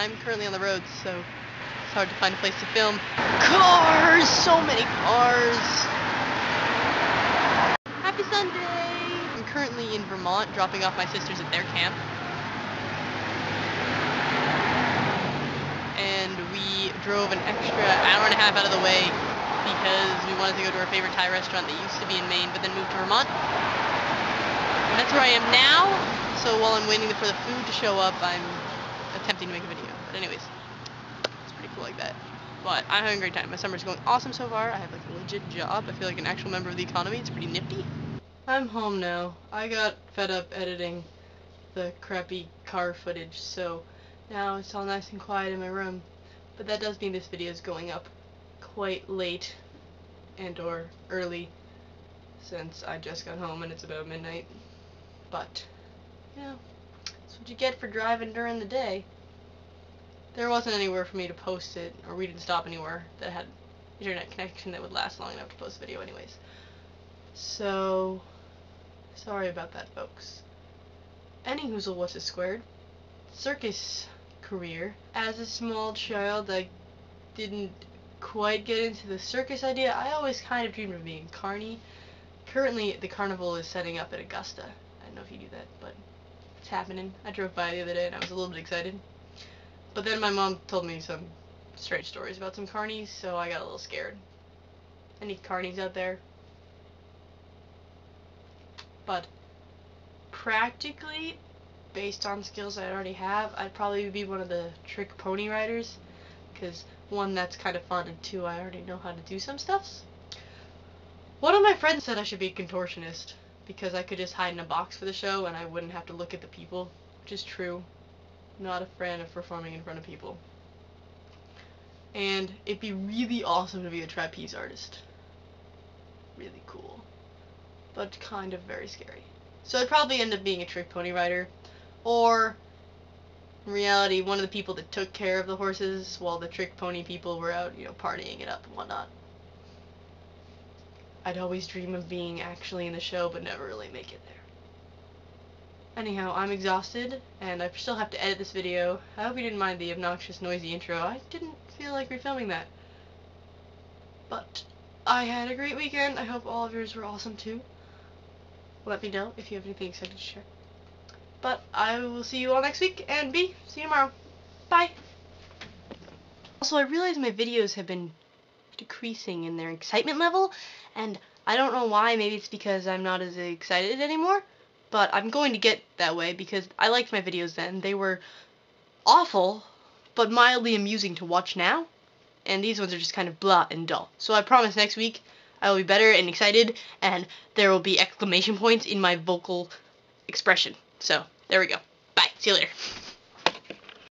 I'm currently on the road, so it's hard to find a place to film. Cars! So many cars! Happy Sunday! I'm currently in Vermont, dropping off my sisters at their camp. And we drove an extra hour and a half out of the way because we wanted to go to our favorite Thai restaurant that used to be in Maine, but then moved to Vermont. And that's where I am now. So while I'm waiting for the food to show up, I'm attempting to make a. But anyways, it's pretty cool like that. But I'm having a great time. My summer's going awesome so far. I have like a legit job. I feel like an actual member of the economy. It's pretty nifty. I'm home now. I got fed up editing the crappy car footage, so now it's all nice and quiet in my room. But that does mean this video is going up quite late and or early since I just got home and it's about midnight. But, yeah, that's what you get for driving during the day. There wasn't anywhere for me to post it, or we didn't stop anywhere that had internet connection that would last long enough to post a video anyways. So, sorry about that, folks. Any whoozle what's it squared. Circus career. As a small child, I didn't quite get into the circus idea. I always kind of dreamed of being carny. Currently, the carnival is setting up at Augusta. I don't know if you knew that, but it's happening. I drove by the other day and I was a little bit excited. But then my mom told me some strange stories about some carnies, so I got a little scared. Any carnies out there? But practically, based on skills I already have, I'd probably be one of the trick pony riders. Because one, that's kind of fun, and two, I already know how to do some stuffs. One of my friends said I should be a contortionist because I could just hide in a box for the show and I wouldn't have to look at the people, which is true. Not a fan of performing in front of people. And it'd be really awesome to be a trapeze artist. Really cool. But kind of very scary. So I'd probably end up being a trick pony rider. Or, in reality, one of the people that took care of the horses while the trick pony people were out, you know, partying it up and whatnot. I'd always dream of being actually in the show, but never really make it there. Anyhow, I'm exhausted, and I still have to edit this video. I hope you didn't mind the obnoxious, noisy intro. I didn't feel like refilming that. But I had a great weekend. I hope all of yours were awesome too. Let me know if you have anything exciting to share. But I will see you all next week, and Bea, see you tomorrow. Bye! Also, I realize my videos have been decreasing in their excitement level, and I don't know why, maybe it's because I'm not as excited anymore, but I'm going to get that way because I liked my videos then. They were awful, but mildly amusing to watch now, and these ones are just kind of blah and dull. So I promise next week I will be better and excited, and there will be exclamation points in my vocal expression. So, there we go. Bye. See you later.